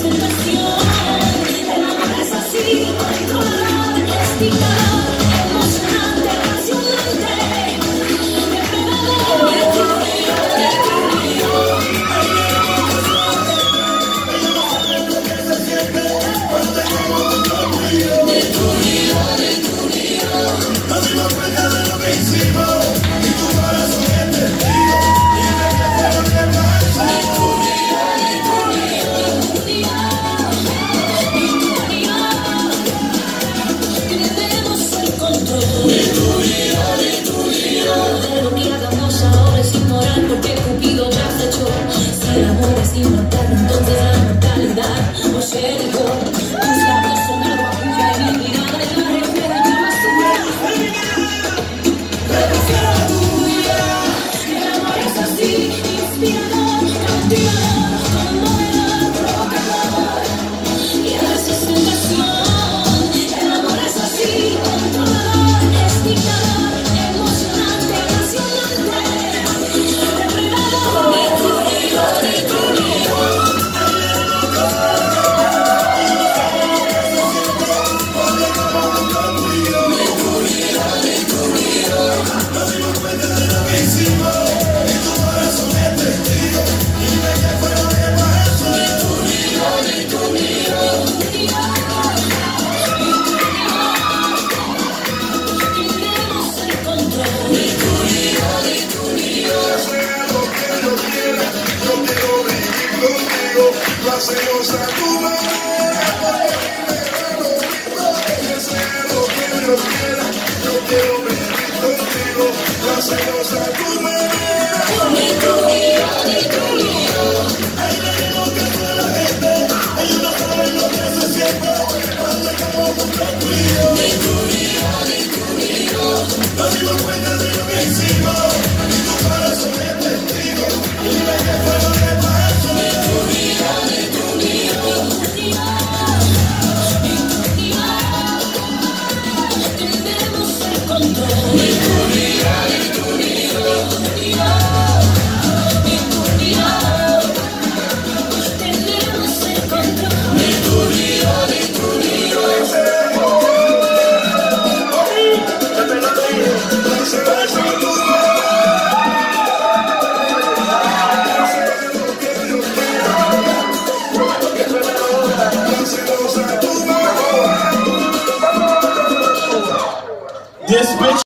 Super porque Cupido ya se echó. Si el amor es inmortal, entonces la mortalidad no llegó. Tus labios son agua pura y mi mirada es la refleja de la basura. Te prefiero tuya, el amor es así, inspirador, cautivador. hacemos a tu manera, porque mi mi lo que yo quiero vivir contigo, se a tu manera, mío, que la gente, ellos no saben lo que se cuando mi ni mi nos dimos cuenta de lo que hicimos, y tu corazón es testigo, This bitch.